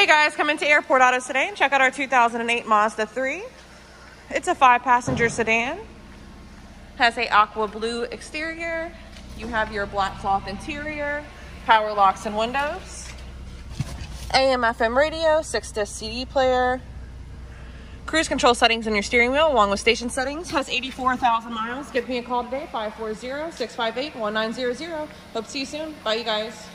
Hey guys, come into Airport Autos today and check out our 2008 Mazda 3. It's a five passenger sedan. Has a aqua blue exterior. You have your black cloth interior, power locks and windows. AM FM radio, 6 disc CD player, cruise control settings in your steering wheel along with station settings. Has 84,000 miles. Give me a call today, 540-658-1900. Hope to see you soon. Bye you guys.